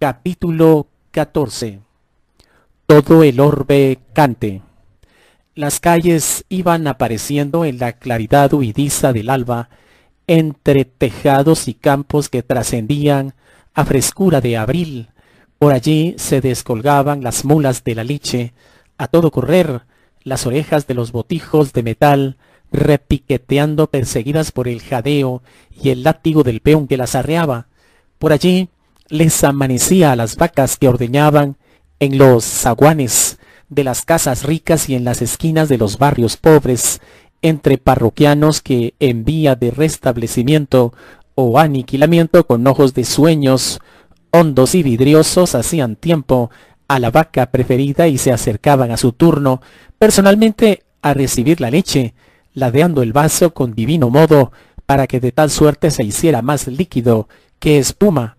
Capítulo 14 Todo el orbe cante. Las calles iban apareciendo en la claridad huidiza del alba, entre tejados y campos que trascendían a frescura de abril. Por allí se descolgaban las mulas de la liche, a todo correr, las orejas de los botijos de metal, repiqueteando perseguidas por el jadeo y el látigo del peón que las arreaba. Por allí les amanecía a las vacas que ordeñaban en los zaguanes de las casas ricas y en las esquinas de los barrios pobres, entre parroquianos que en vía de restablecimiento o aniquilamiento con ojos de sueños hondos y vidriosos hacían tiempo a la vaca preferida y se acercaban a su turno personalmente a recibir la leche, ladeando el vaso con divino modo para que de tal suerte se hiciera más líquido que espuma.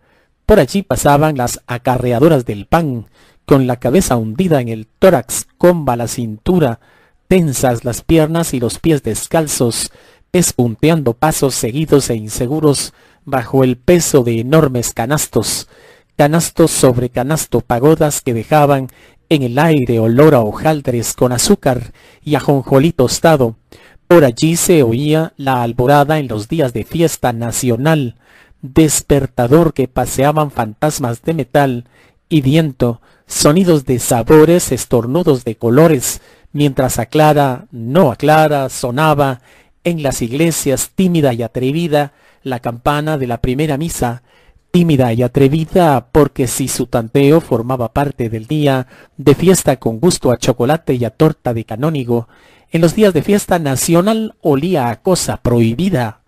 Por allí pasaban las acarreadoras del pan, con la cabeza hundida en el tórax, comba la cintura, tensas las piernas y los pies descalzos, espunteando pasos seguidos e inseguros bajo el peso de enormes canastos, canastos sobre canasto, pagodas que dejaban en el aire olor a hojaldres con azúcar y ajonjolí tostado. Por allí se oía la alborada en los días de fiesta nacional, despertador que paseaban fantasmas de metal y viento, sonidos de sabores, estornudos de colores, mientras aclara, no aclara, sonaba en las iglesias tímida y atrevida la campana de la primera misa, tímida y atrevida porque si su tanteo formaba parte del día de fiesta con gusto a chocolate y a torta de canónigo, en los días de fiesta nacional olía a cosa prohibida.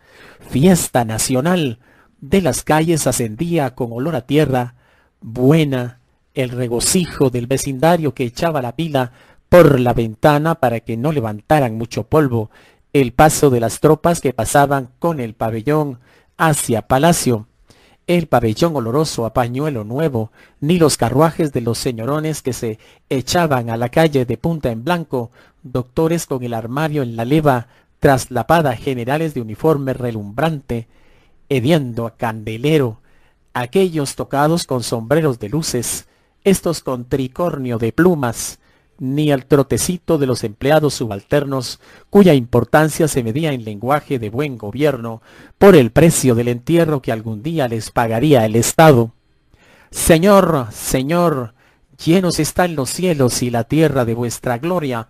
Fiesta nacional, de las calles ascendía con olor a tierra, buena, el regocijo del vecindario que echaba la pila por la ventana para que no levantaran mucho polvo, el paso de las tropas que pasaban con el pabellón hacia palacio, el pabellón oloroso a pañuelo nuevo, ni los carruajes de los señorones que se echaban a la calle de punta en blanco, doctores con el armario en la leva, traslapada generales de uniforme relumbrante, hediendo a candelero, aquellos tocados con sombreros de luces, estos con tricornio de plumas, ni al trotecito de los empleados subalternos, cuya importancia se medía en lenguaje de buen gobierno, por el precio del entierro que algún día les pagaría el Estado. Señor, Señor, llenos están los cielos y la tierra de vuestra gloria,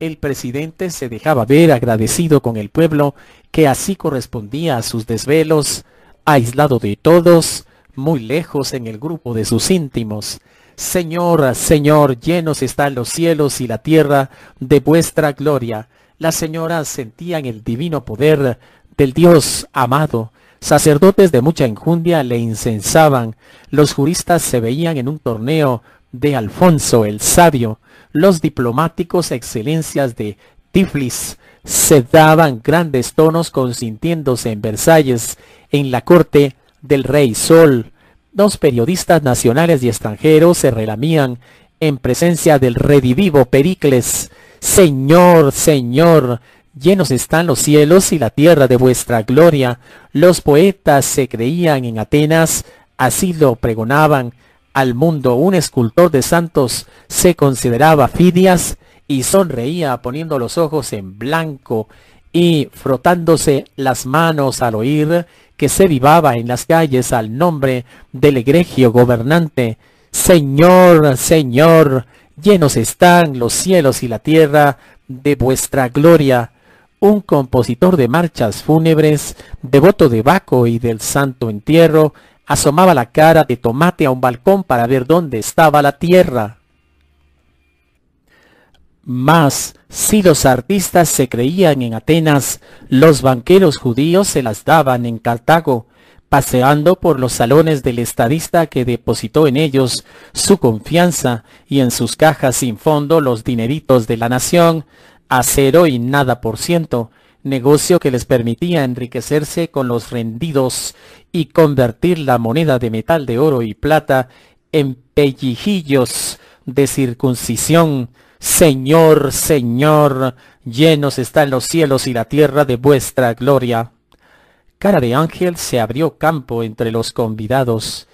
el presidente se dejaba ver agradecido con el pueblo, que así correspondía a sus desvelos, aislado de todos, muy lejos en el grupo de sus íntimos. Señor, Señor, llenos están los cielos y la tierra de vuestra gloria. Las señoras sentían el divino poder del Dios amado. Sacerdotes de mucha enjundia le incensaban. Los juristas se veían en un torneo de Alfonso el Sabio los diplomáticos excelencias de Tiflis se daban grandes tonos consintiéndose en Versalles, en la corte del rey Sol. Dos periodistas nacionales y extranjeros se relamían en presencia del redivivo Pericles. Señor, Señor, llenos están los cielos y la tierra de vuestra gloria. Los poetas se creían en Atenas, así lo pregonaban, al mundo un escultor de santos se consideraba Fidias y sonreía poniendo los ojos en blanco y frotándose las manos al oír que se vivaba en las calles al nombre del egregio gobernante. Señor, Señor, llenos están los cielos y la tierra de vuestra gloria. Un compositor de marchas fúnebres, devoto de Baco y del santo entierro, asomaba la cara de tomate a un balcón para ver dónde estaba la tierra. Mas, si los artistas se creían en Atenas, los banqueros judíos se las daban en Cartago, paseando por los salones del estadista que depositó en ellos su confianza y en sus cajas sin fondo los dineritos de la nación, a cero y nada por ciento, negocio que les permitía enriquecerse con los rendidos y convertir la moneda de metal de oro y plata en pellijillos de circuncisión. Señor, Señor, llenos están los cielos y la tierra de vuestra gloria. Cara de ángel se abrió campo entre los convidados,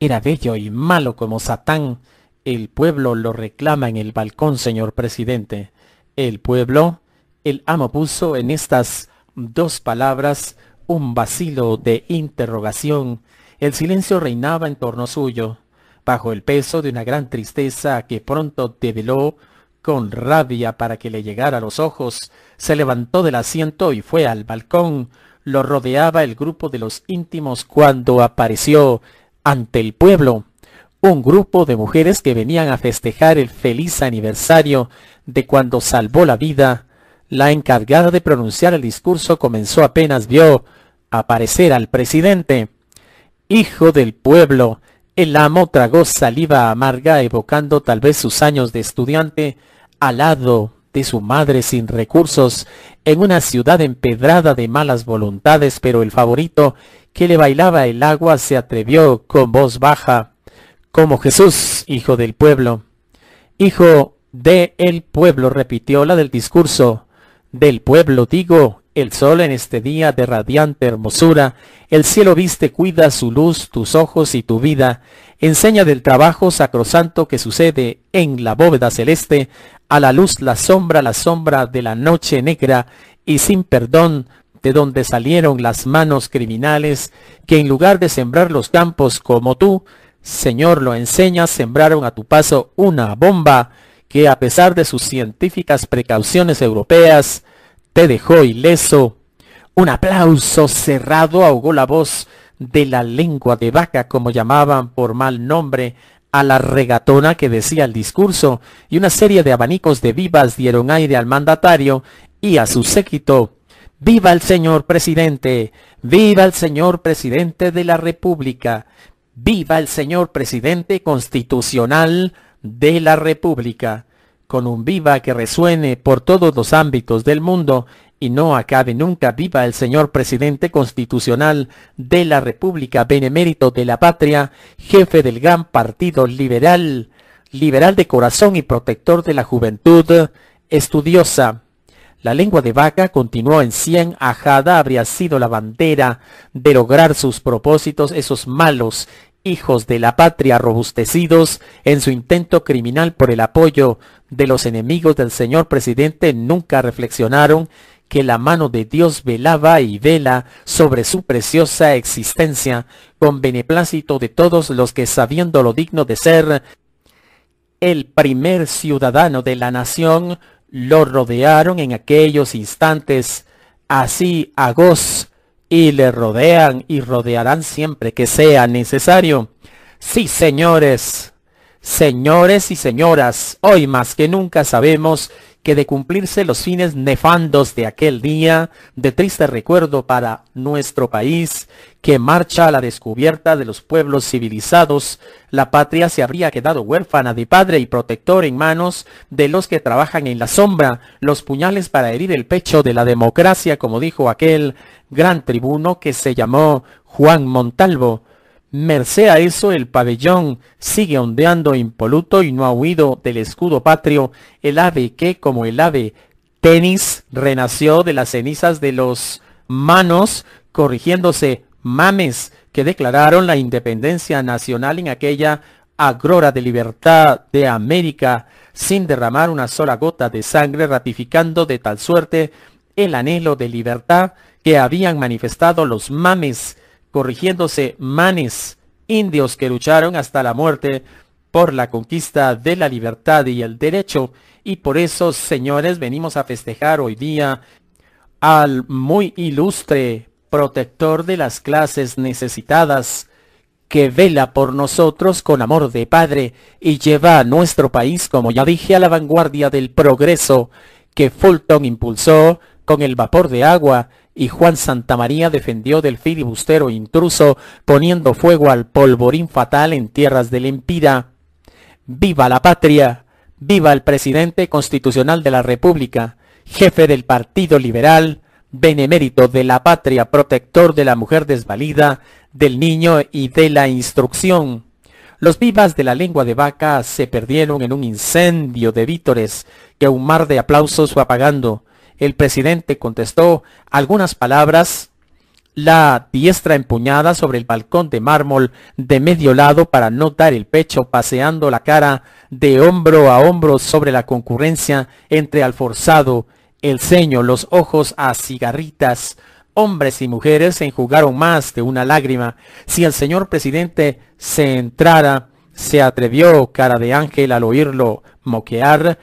era bello y malo como Satán. El pueblo lo reclama en el balcón, señor presidente. El pueblo, el amo puso en estas dos palabras un vacilo de interrogación. El silencio reinaba en torno suyo, bajo el peso de una gran tristeza que pronto develó con rabia para que le llegara a los ojos, se levantó del asiento y fue al balcón. Lo rodeaba el grupo de los íntimos cuando apareció ante el pueblo un grupo de mujeres que venían a festejar el feliz aniversario de cuando salvó la vida. La encargada de pronunciar el discurso comenzó apenas vio aparecer al presidente. Hijo del pueblo, el amo tragó saliva amarga evocando tal vez sus años de estudiante al lado de su madre sin recursos en una ciudad empedrada de malas voluntades, pero el favorito que le bailaba el agua se atrevió con voz baja, como Jesús, hijo del pueblo. Hijo de el pueblo, repitió la del discurso. Del pueblo digo, el sol en este día de radiante hermosura, el cielo viste, cuida su luz, tus ojos y tu vida, enseña del trabajo sacrosanto que sucede en la bóveda celeste, a la luz la sombra, la sombra de la noche negra, y sin perdón, de donde salieron las manos criminales, que en lugar de sembrar los campos como tú, Señor, lo enseñas, sembraron a tu paso una bomba que a pesar de sus científicas precauciones europeas, te dejó ileso. Un aplauso cerrado ahogó la voz de la lengua de vaca, como llamaban por mal nombre a la regatona que decía el discurso, y una serie de abanicos de vivas dieron aire al mandatario y a su séquito. ¡Viva el señor presidente! ¡Viva el señor presidente de la República! ¡Viva el señor presidente constitucional de la República! con un viva que resuene por todos los ámbitos del mundo y no acabe nunca viva el señor presidente constitucional de la República Benemérito de la Patria, jefe del gran partido liberal, liberal de corazón y protector de la juventud estudiosa. La lengua de vaca continuó en cien ajada habría sido la bandera de lograr sus propósitos esos malos hijos de la patria robustecidos en su intento criminal por el apoyo de los enemigos del señor presidente nunca reflexionaron que la mano de Dios velaba y vela sobre su preciosa existencia con beneplácito de todos los que sabiendo lo digno de ser el primer ciudadano de la nación, lo rodearon en aquellos instantes, así a goz y le rodean y rodearán siempre que sea necesario. Sí, señores, señores y señoras, hoy más que nunca sabemos que de cumplirse los fines nefandos de aquel día, de triste recuerdo para nuestro país, que marcha a la descubierta de los pueblos civilizados, la patria se habría quedado huérfana de padre y protector en manos de los que trabajan en la sombra, los puñales para herir el pecho de la democracia, como dijo aquel gran tribuno que se llamó Juan Montalvo, Merced a eso el pabellón sigue ondeando impoluto y no ha huido del escudo patrio. El ave que, como el ave tenis, renació de las cenizas de los manos, corrigiéndose mames que declararon la independencia nacional en aquella agrora de libertad de América, sin derramar una sola gota de sangre, ratificando de tal suerte el anhelo de libertad que habían manifestado los mames corrigiéndose manes, indios que lucharon hasta la muerte por la conquista de la libertad y el derecho. Y por eso, señores, venimos a festejar hoy día al muy ilustre protector de las clases necesitadas, que vela por nosotros con amor de Padre y lleva a nuestro país, como ya dije, a la vanguardia del progreso que Fulton impulsó con el vapor de agua y Juan Santamaría defendió del filibustero intruso poniendo fuego al polvorín fatal en tierras del Empira. ¡Viva la patria! ¡Viva el presidente constitucional de la República! Jefe del Partido Liberal, benemérito de la patria, protector de la mujer desvalida, del niño y de la instrucción. Los vivas de la lengua de vaca se perdieron en un incendio de vítores que un mar de aplausos fue apagando el presidente contestó algunas palabras la diestra empuñada sobre el balcón de mármol de medio lado para no dar el pecho, paseando la cara de hombro a hombro sobre la concurrencia entre alforzado, el ceño, los ojos a cigarritas. Hombres y mujeres se enjugaron más de una lágrima. Si el señor presidente se entrara, se atrevió cara de ángel al oírlo moquear.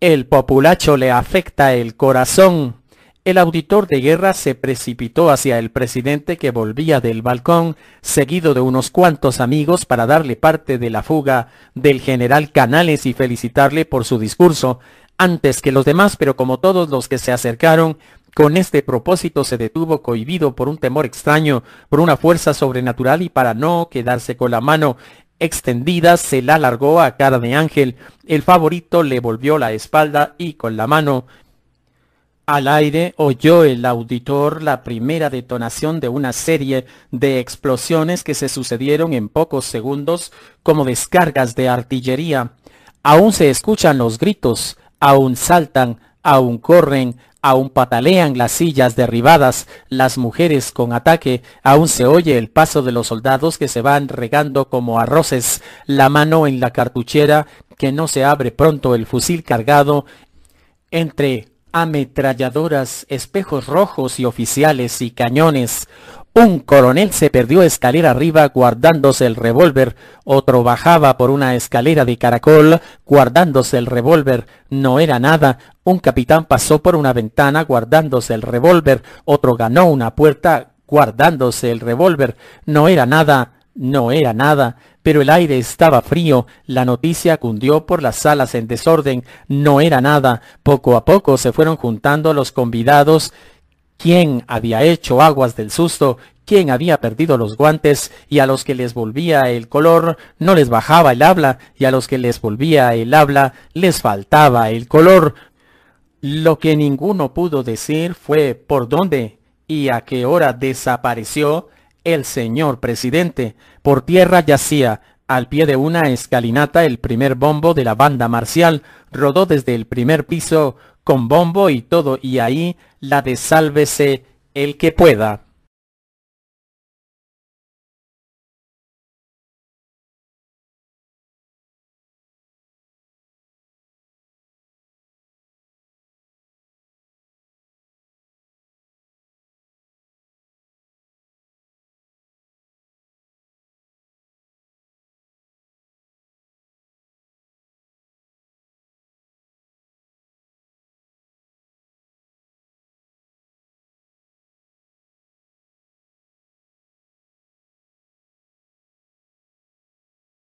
El populacho le afecta el corazón. El auditor de guerra se precipitó hacia el presidente que volvía del balcón, seguido de unos cuantos amigos para darle parte de la fuga del general Canales y felicitarle por su discurso, antes que los demás, pero como todos los que se acercaron, con este propósito se detuvo cohibido por un temor extraño, por una fuerza sobrenatural y para no quedarse con la mano extendida se la alargó a cara de ángel. El favorito le volvió la espalda y con la mano al aire oyó el auditor la primera detonación de una serie de explosiones que se sucedieron en pocos segundos como descargas de artillería. Aún se escuchan los gritos, aún saltan, aún corren, aún patalean las sillas derribadas, las mujeres con ataque, aún se oye el paso de los soldados que se van regando como arroces, la mano en la cartuchera que no se abre pronto el fusil cargado entre ametralladoras, espejos rojos y oficiales y cañones. Un coronel se perdió escalera arriba guardándose el revólver, otro bajaba por una escalera de caracol guardándose el revólver, no era nada. Un capitán pasó por una ventana guardándose el revólver, otro ganó una puerta guardándose el revólver, no era nada, no era nada pero el aire estaba frío, la noticia cundió por las salas en desorden, no era nada, poco a poco se fueron juntando los convidados, quién había hecho aguas del susto, quién había perdido los guantes, y a los que les volvía el color no les bajaba el habla, y a los que les volvía el habla les faltaba el color. Lo que ninguno pudo decir fue por dónde y a qué hora desapareció el señor presidente. Por tierra yacía, al pie de una escalinata, el primer bombo de la banda marcial. Rodó desde el primer piso con bombo y todo, y ahí la de sálvese el que pueda.